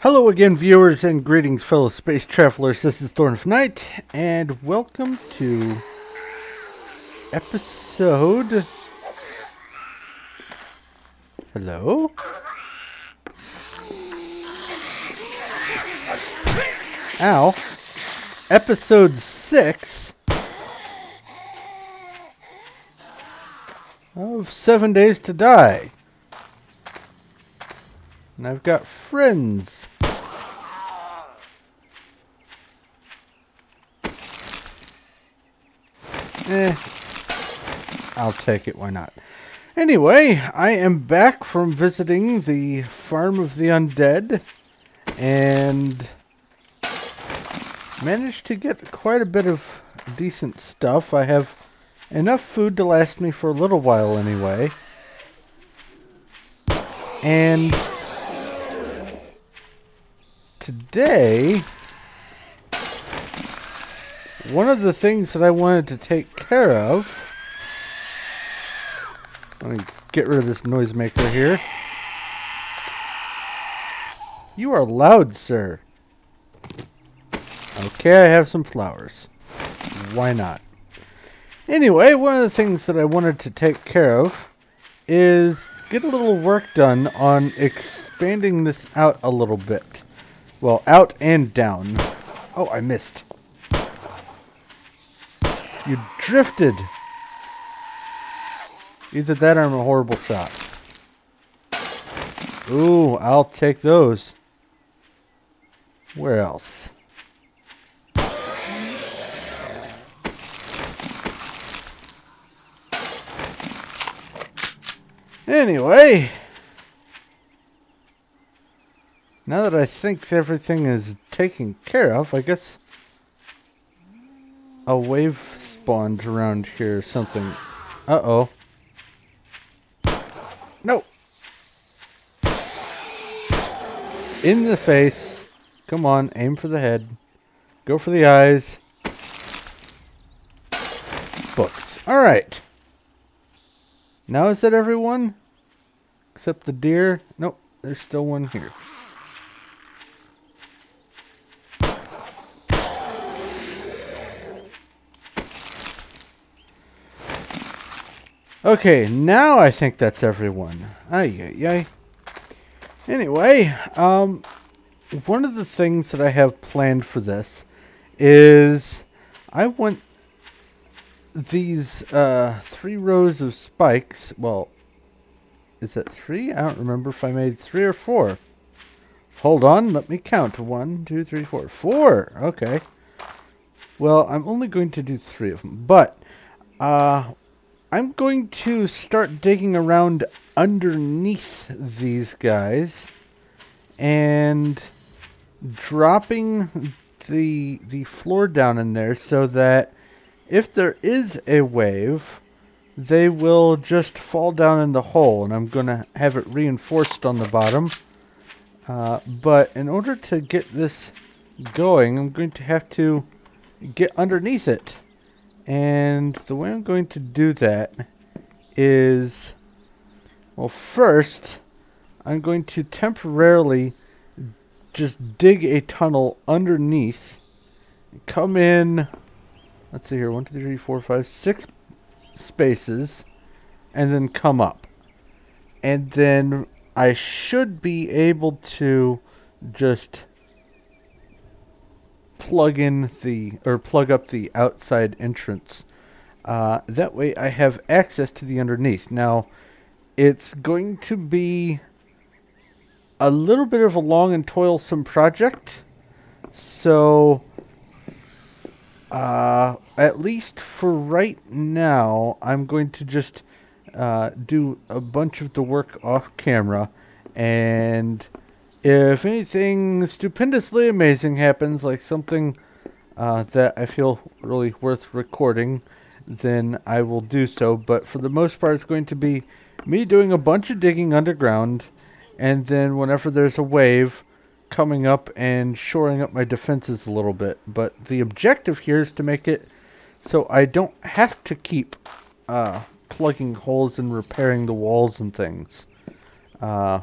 Hello again, viewers, and greetings, fellow space travelers. This is Thorn of Night, and welcome to episode. Hello? Ow. Episode 6 of Seven Days to Die. And I've got friends. Eh, I'll take it, why not? Anyway, I am back from visiting the Farm of the Undead and managed to get quite a bit of decent stuff. I have enough food to last me for a little while anyway. And today, one of the things that I wanted to take care of, let me get rid of this noisemaker here. You are loud, sir. Okay, I have some flowers. Why not? Anyway, one of the things that I wanted to take care of is get a little work done on expanding this out a little bit. Well, out and down. Oh, I missed. You drifted. Either that or I'm a horrible shot. Ooh, I'll take those. Where else? Anyway, now that I think everything is taken care of, I guess a wave spawned around here something. Uh-oh. No. In the face. Come on, aim for the head. Go for the eyes. Books. Alright. Now is that everyone? Except the deer? Nope, there's still one here. Okay, now I think that's everyone. Ay, ay, ay. Anyway, um, one of the things that I have planned for this is I want these uh, three rows of spikes. Well, is that three? I don't remember if I made three or four. Hold on, let me count. One, two, three, four. Four! Okay. Well, I'm only going to do three of them. But, uh, I'm going to start digging around underneath these guys and dropping the the floor down in there so that if there is a wave they will just fall down in the hole. And I'm gonna have it reinforced on the bottom. Uh, but in order to get this going I'm going to have to get underneath it and the way I'm going to do that is, well, first, I'm going to temporarily just dig a tunnel underneath, come in, let's see here, one, two, three, four, five, six spaces, and then come up. And then I should be able to just plug in the or plug up the outside entrance. Uh, that way I have access to the underneath. Now, it's going to be a little bit of a long and toilsome project. So, uh, at least for right now, I'm going to just uh, do a bunch of the work off camera and if anything stupendously amazing happens, like something uh, that I feel really worth recording, then I will do so. But for the most part, it's going to be me doing a bunch of digging underground, and then whenever there's a wave, coming up and shoring up my defenses a little bit. But the objective here is to make it so I don't have to keep uh, plugging holes and repairing the walls and things. Uh,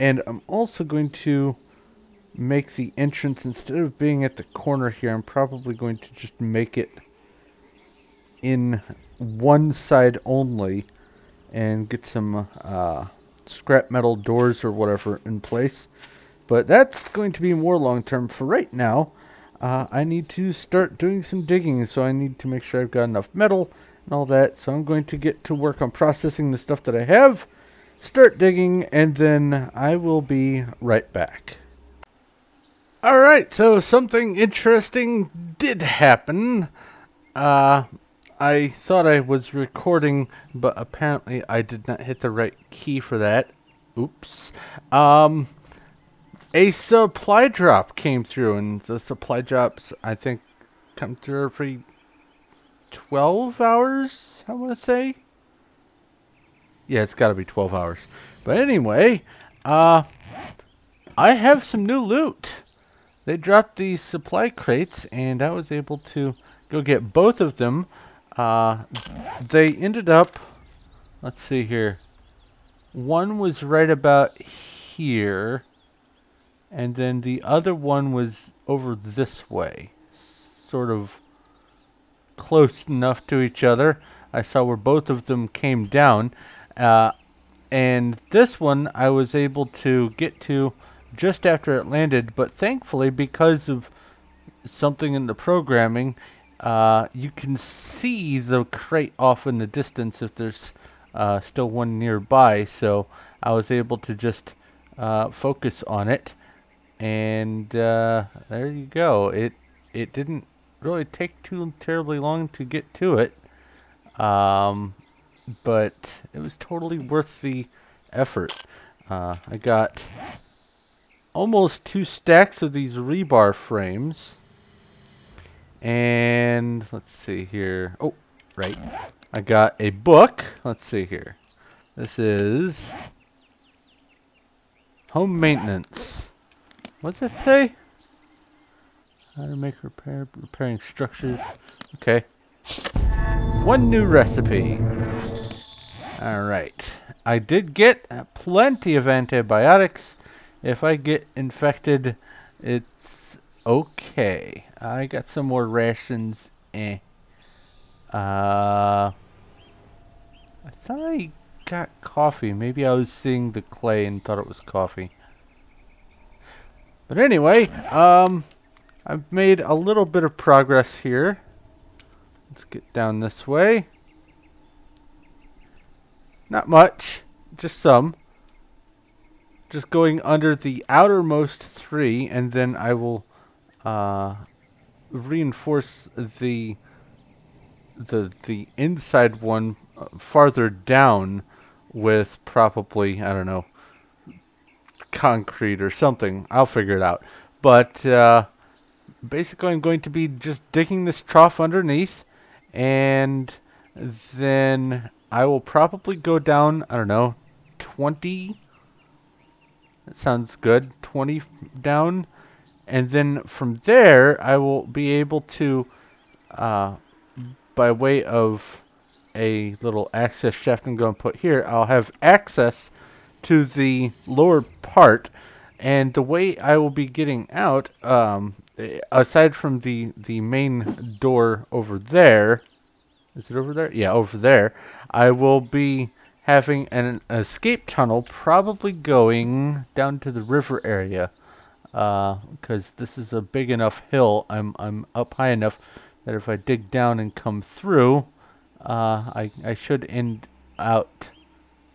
and I'm also going to make the entrance, instead of being at the corner here, I'm probably going to just make it in one side only and get some uh, scrap metal doors or whatever in place. But that's going to be more long term. For right now, uh, I need to start doing some digging, so I need to make sure I've got enough metal and all that. So I'm going to get to work on processing the stuff that I have, start digging, and then I will be right back. Alright, so something interesting did happen. Uh, I thought I was recording, but apparently I did not hit the right key for that. Oops. Um, a supply drop came through, and the supply drops, I think, come through every 12 hours, I want to say. Yeah, it's got to be 12 hours. But anyway, uh, I have some new loot. They dropped these supply crates, and I was able to go get both of them. Uh, they ended up, let's see here. One was right about here, and then the other one was over this way. Sort of close enough to each other. I saw where both of them came down. Uh, and this one I was able to get to just after it landed, but thankfully, because of something in the programming, uh, you can see the crate off in the distance if there's uh, still one nearby. So I was able to just uh, focus on it, and uh, there you go. It it didn't really take too terribly long to get to it, um, but it was totally worth the effort. Uh, I got almost two stacks of these rebar frames. And let's see here. Oh, right. I got a book. Let's see here. This is home maintenance. What's it say? How to make repair repairing structures. Okay. One new recipe. Alright. I did get plenty of antibiotics. If I get infected, it's okay. I got some more rations. Eh. Uh, I thought I got coffee. Maybe I was seeing the clay and thought it was coffee. But anyway, um, I've made a little bit of progress here. Let's get down this way. Not much, just some just going under the outermost three, and then I will uh, reinforce the the the inside one uh, farther down with probably I don't know concrete or something. I'll figure it out. But uh, basically, I'm going to be just digging this trough underneath, and then I will probably go down. I don't know, 20 that sounds good. 20 down. And then from there, I will be able to, uh, by way of a little access shaft I'm going to put here, I'll have access to the lower part. And the way I will be getting out, um, aside from the, the main door over there, is it over there? Yeah, over there. I will be having an escape tunnel probably going down to the river area because uh, this is a big enough hill. I'm, I'm up high enough that if I dig down and come through uh, I, I should end out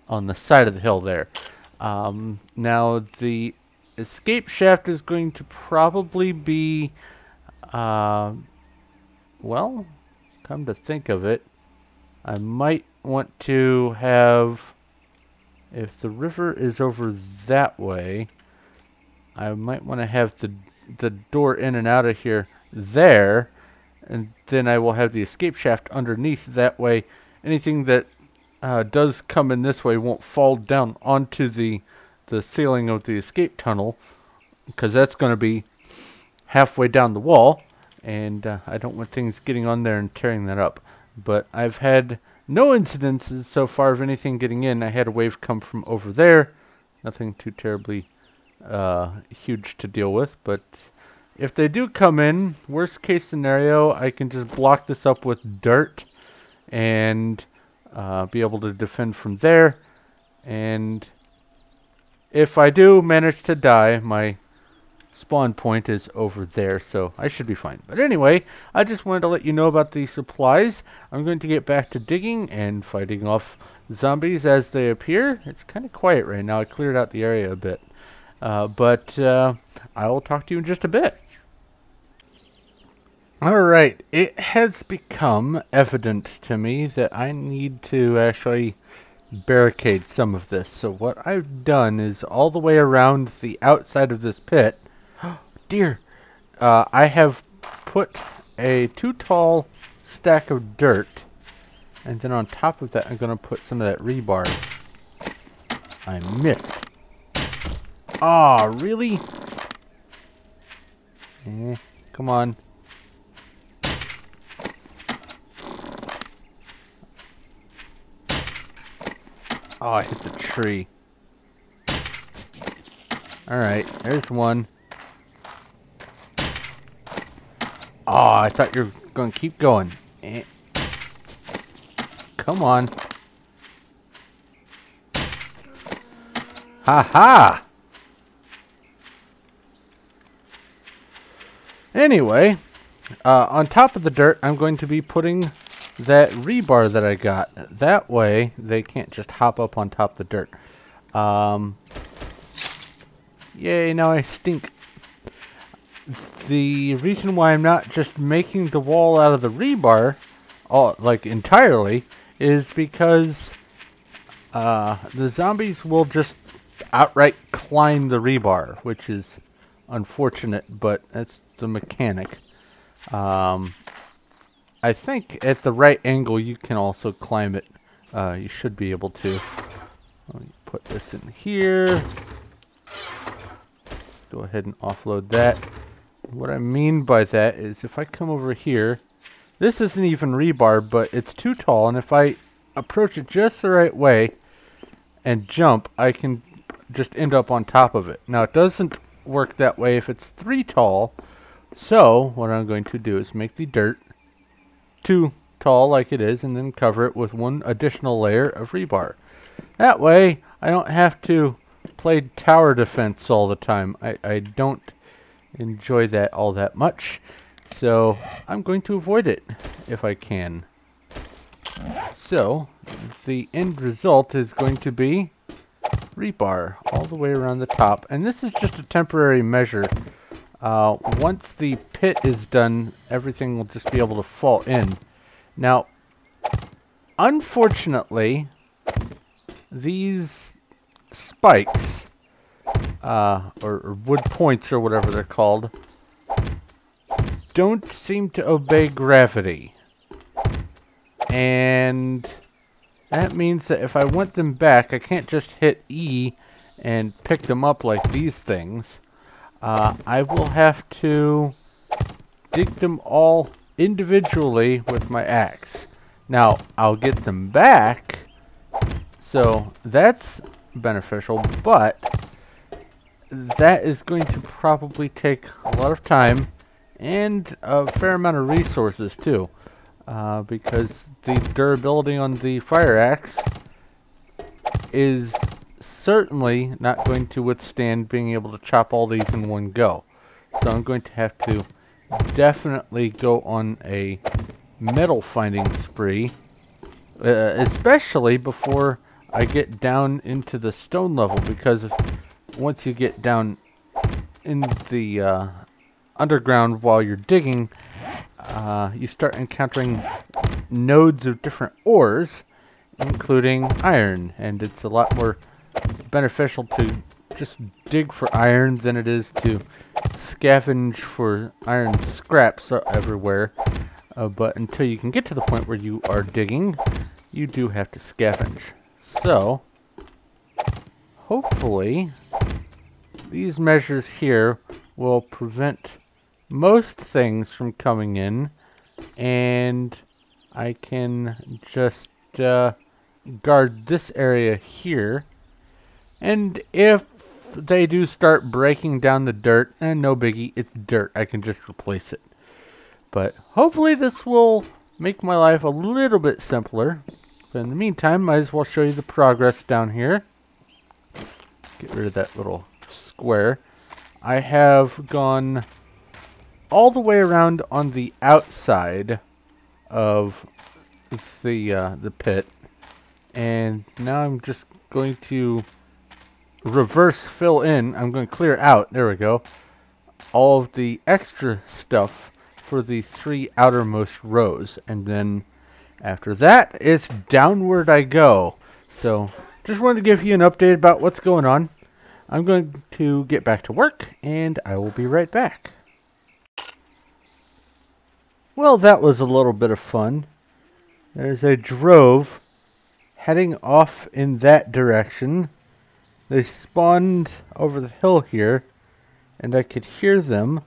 on the side of the hill there. Um, now the escape shaft is going to probably be uh, well come to think of it I might want to have, if the river is over that way, I might want to have the, the door in and out of here there, and then I will have the escape shaft underneath. That way, anything that uh, does come in this way won't fall down onto the, the ceiling of the escape tunnel, because that's going to be halfway down the wall, and uh, I don't want things getting on there and tearing that up. But I've had no incidences so far of anything getting in. I had a wave come from over there. Nothing too terribly uh, huge to deal with, but if they do come in, worst case scenario, I can just block this up with dirt and uh, be able to defend from there. And if I do manage to die, my spawn point is over there, so I should be fine. But anyway, I just wanted to let you know about the supplies. I'm going to get back to digging and fighting off zombies as they appear. It's kind of quiet right now. I cleared out the area a bit. Uh, but uh, I will talk to you in just a bit. Alright, it has become evident to me that I need to actually barricade some of this. So what I've done is all the way around the outside of this pit, dear, uh, I have put a two tall stack of dirt and then on top of that I'm going to put some of that rebar. I missed. Aw, oh, really? Eh, come on. Oh, I hit the tree. Alright, there's one. Oh, I thought you were going to keep going. Eh. Come on. Ha ha! Anyway, uh, on top of the dirt, I'm going to be putting that rebar that I got. That way, they can't just hop up on top of the dirt. Um, yay, now I stink. The reason why I'm not just making the wall out of the rebar, all, like entirely, is because uh, the zombies will just outright climb the rebar, which is unfortunate, but that's the mechanic. Um, I think at the right angle you can also climb it. Uh, you should be able to. Let me put this in here. Go ahead and offload that. What I mean by that is if I come over here, this isn't even rebar, but it's two tall, and if I approach it just the right way and jump, I can just end up on top of it. Now, it doesn't work that way if it's three tall, so what I'm going to do is make the dirt two tall like it is and then cover it with one additional layer of rebar. That way I don't have to play tower defense all the time. I, I don't enjoy that all that much. So I'm going to avoid it if I can. So the end result is going to be rebar all the way around the top. And this is just a temporary measure uh, once the pit is done, everything will just be able to fall in. Now, unfortunately, these spikes, uh, or, or wood points or whatever they're called, don't seem to obey gravity. And that means that if I want them back, I can't just hit E and pick them up like these things. Uh, I will have to dig them all individually with my axe. Now, I'll get them back, so that's beneficial, but that is going to probably take a lot of time and a fair amount of resources too, uh, because the durability on the fire axe is certainly not going to withstand being able to chop all these in one go. So I'm going to have to definitely go on a metal finding spree, uh, especially before I get down into the stone level, because if, once you get down in the uh, underground while you're digging, uh, you start encountering nodes of different ores, including iron, and it's a lot more beneficial to just dig for iron than it is to scavenge for iron scraps everywhere. Uh, but until you can get to the point where you are digging, you do have to scavenge. So, hopefully, these measures here will prevent most things from coming in, and I can just uh, guard this area here and if they do start breaking down the dirt, and no biggie, it's dirt. I can just replace it. But hopefully this will make my life a little bit simpler. But in the meantime, might as well show you the progress down here. Get rid of that little square. I have gone all the way around on the outside of the uh, the pit and now I'm just going to reverse fill in I'm going to clear out there we go all of the extra stuff for the three outermost rows and then after that it's downward I go so just wanted to give you an update about what's going on I'm going to get back to work and I will be right back well, that was a little bit of fun. There's a drove heading off in that direction. They spawned over the hill here, and I could hear them.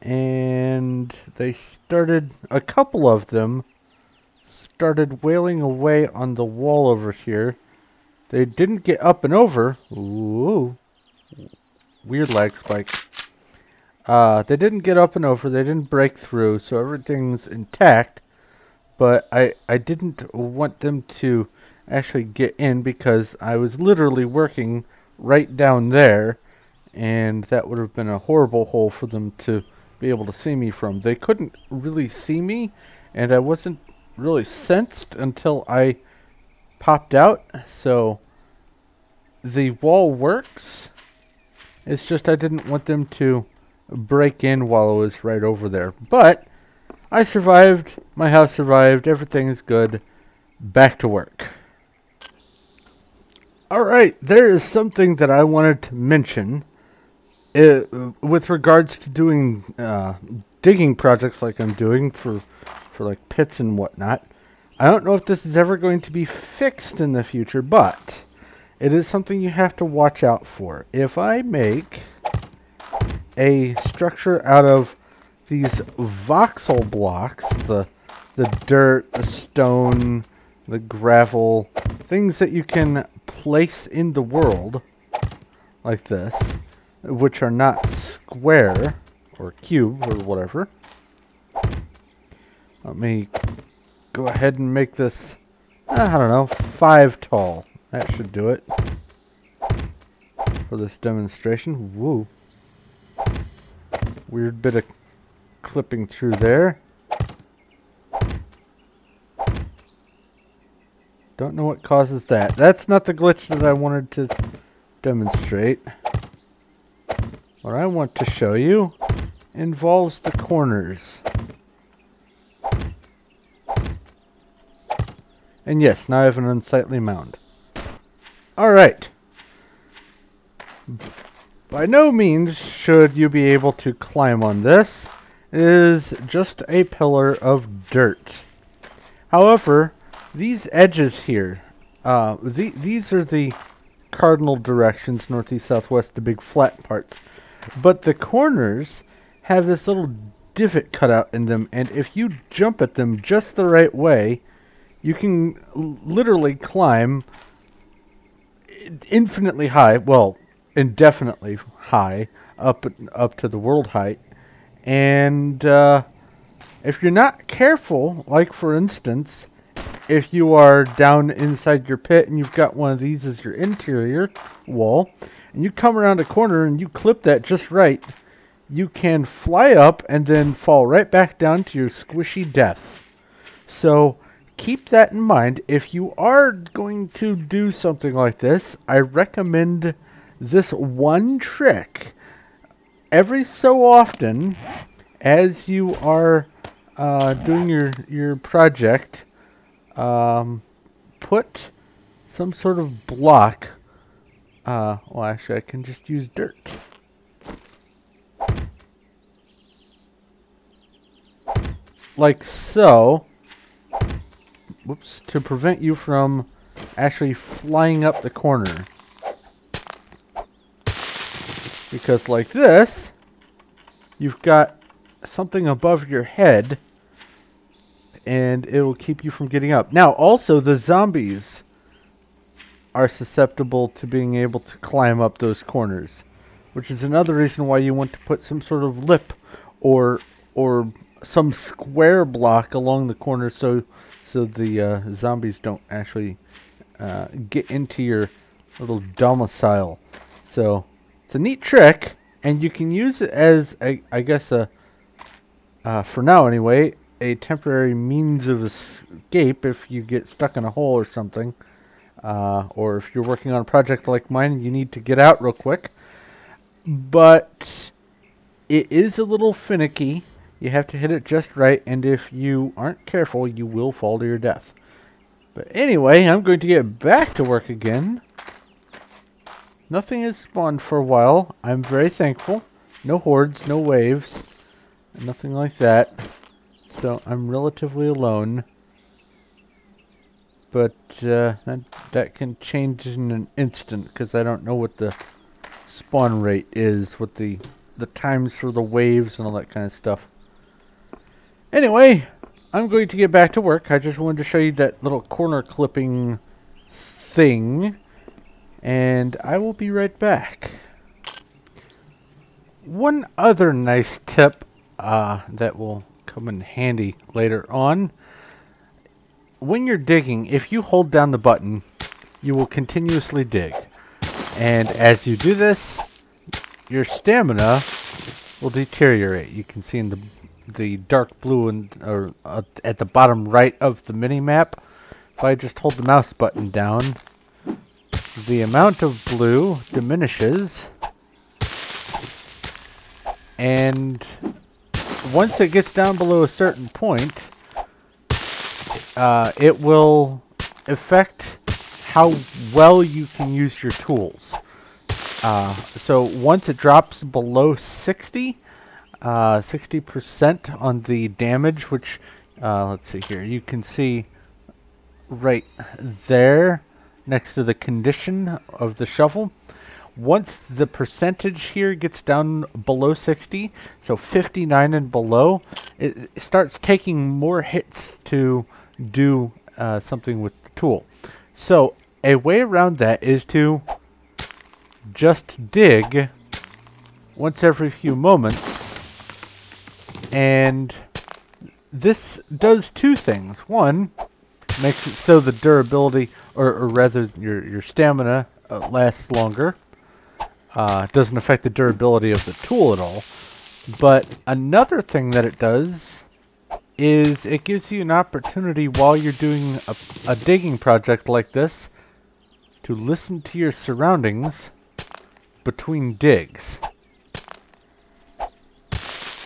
And they started, a couple of them started wailing away on the wall over here. They didn't get up and over. Ooh. Weird lag spike. Uh, they didn't get up and over. They didn't break through, so everything's intact. But I, I didn't want them to actually get in because I was literally working right down there. And that would have been a horrible hole for them to be able to see me from. They couldn't really see me, and I wasn't really sensed until I popped out. So the wall works. It's just I didn't want them to break in while I was right over there. But I survived. My house survived. Everything is good. Back to work. Alright, there is something that I wanted to mention uh, with regards to doing uh, digging projects like I'm doing for, for like pits and whatnot. I don't know if this is ever going to be fixed in the future, but it is something you have to watch out for. If I make a structure out of these voxel blocks, the the dirt, the stone, the gravel, things that you can place in the world like this, which are not square or cube or whatever. Let me go ahead and make this, I don't know, five tall. That should do it for this demonstration. Woo. Weird bit of clipping through there. Don't know what causes that. That's not the glitch that I wanted to demonstrate. What I want to show you involves the corners. And yes, now I have an unsightly mound. Alright. By no means should you be able to climb on this. It is just a pillar of dirt. However, these edges here, uh, the, these are the cardinal directions, northeast, southwest, the big flat parts. But the corners have this little divot cut out in them, and if you jump at them just the right way, you can literally climb infinitely high, well, indefinitely high up up to the world height. And uh, if you're not careful like for instance if you are down inside your pit and you've got one of these as your interior wall and you come around a corner and you clip that just right you can fly up and then fall right back down to your squishy death. So keep that in mind. If you are going to do something like this i recommend this one trick every so often as you are uh, doing your your project um, put some sort of block uh, well actually I can just use dirt. Like so whoops to prevent you from actually flying up the corner because like this, you've got something above your head and it will keep you from getting up. Now, also the zombies are susceptible to being able to climb up those corners, which is another reason why you want to put some sort of lip or or some square block along the corner so so the uh, zombies don't actually uh, get into your little domicile. So it's a neat trick, and you can use it as a, I guess a uh, for now anyway, a temporary means of escape if you get stuck in a hole or something. Uh, or if you're working on a project like mine you need to get out real quick. But it is a little finicky. You have to hit it just right, and if you aren't careful, you will fall to your death. But anyway, I'm going to get back to work again. Nothing has spawned for a while. I'm very thankful. No hordes, no waves, nothing like that. So I'm relatively alone. But uh, that, that can change in an instant because I don't know what the spawn rate is, what the the times for the waves and all that kind of stuff. Anyway, I'm going to get back to work. I just wanted to show you that little corner clipping thing. And I will be right back. One other nice tip uh, that will come in handy later on when you're digging, if you hold down the button, you will continuously dig. And as you do this, your stamina will deteriorate. You can see in the the dark blue and or uh, at the bottom right of the mini map. If I just hold the mouse button down, the amount of blue diminishes, and once it gets down below a certain point, uh, it will affect how well you can use your tools. Uh, so once it drops below 60, 60% uh, on the damage, which, uh, let's see here, you can see right there next to the condition of the shovel. Once the percentage here gets down below 60, so 59 and below, it starts taking more hits to do uh, something with the tool. So a way around that is to just dig once every few moments and this does two things. One, makes it so the durability, or, or rather your, your stamina uh, lasts longer. Uh, doesn't affect the durability of the tool at all. But another thing that it does is it gives you an opportunity while you're doing a, a digging project like this to listen to your surroundings between digs.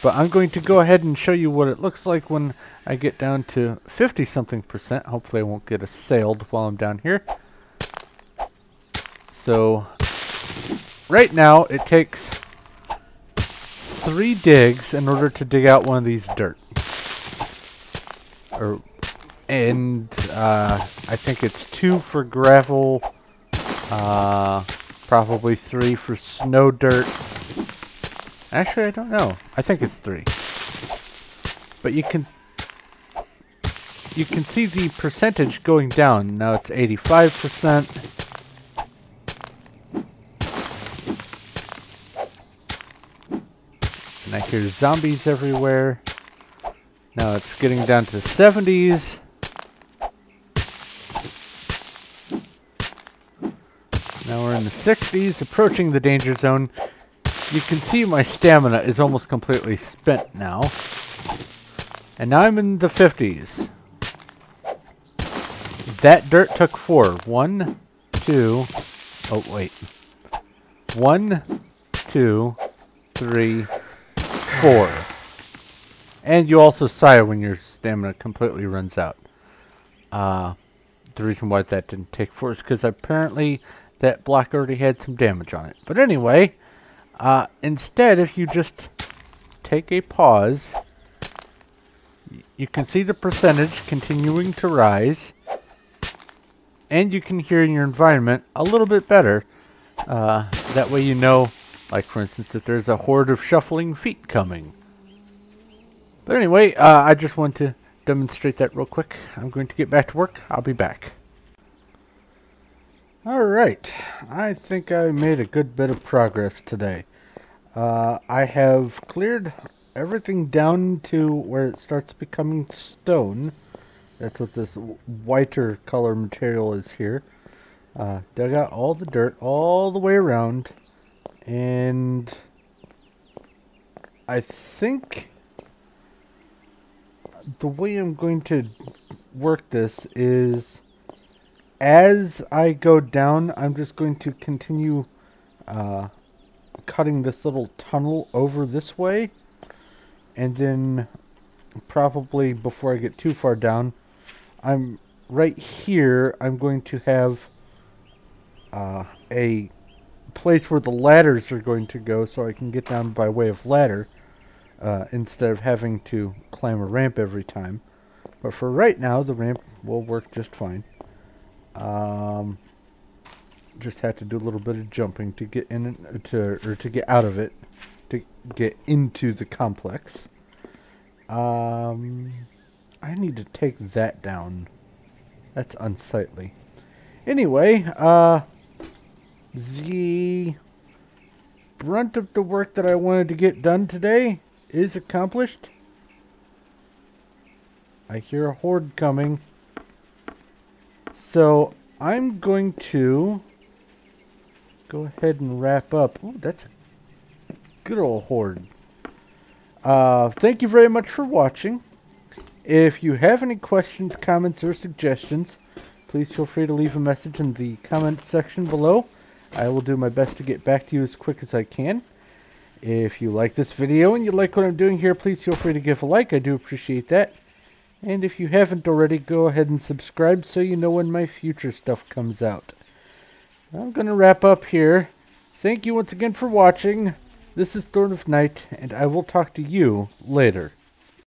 But I'm going to go ahead and show you what it looks like when I get down to 50 something percent. Hopefully I won't get assailed while I'm down here. So right now it takes three digs in order to dig out one of these dirt or and uh, I think it's two for gravel, uh, probably three for snow dirt. Actually, I don't know. I think it's three. But you can you can see the percentage going down. Now it's 85%. And I hear zombies everywhere. Now it's getting down to 70s. Now we're in the 60s, approaching the danger zone. You can see my stamina is almost completely spent now. And now I'm in the 50s. That dirt took four. One, two, oh wait. One, two, three, four. And you also sigh when your stamina completely runs out. Uh, the reason why that didn't take four is because apparently that block already had some damage on it. But anyway, uh, instead, if you just take a pause, you can see the percentage continuing to rise. And you can hear in your environment a little bit better. Uh, that way you know, like for instance, if there's a horde of shuffling feet coming. But anyway, uh, I just want to demonstrate that real quick. I'm going to get back to work. I'll be back. Alright, I think I made a good bit of progress today. Uh, I have cleared everything down to where it starts becoming stone. That's what this whiter color material is here. Uh, dug out all the dirt all the way around. And I think the way I'm going to work this is as I go down, I'm just going to continue uh, cutting this little tunnel over this way. And then probably before I get too far down, I'm right here, I'm going to have uh, a place where the ladders are going to go so I can get down by way of ladder uh, instead of having to climb a ramp every time. But for right now, the ramp will work just fine. Um, just had to do a little bit of jumping to get in to or to get out of it to get into the complex. Um, I need to take that down. That's unsightly. Anyway, uh, the brunt of the work that I wanted to get done today is accomplished. I hear a horde coming. So I'm going to go ahead and wrap up. Ooh, that's a good old horde. Uh, thank you very much for watching. If you have any questions, comments, or suggestions, please feel free to leave a message in the comments section below. I will do my best to get back to you as quick as I can. If you like this video and you like what I'm doing here, please feel free to give a like. I do appreciate that. And if you haven't already, go ahead and subscribe so you know when my future stuff comes out. I'm going to wrap up here. Thank you once again for watching. This is Thorn of Night, and I will talk to you later.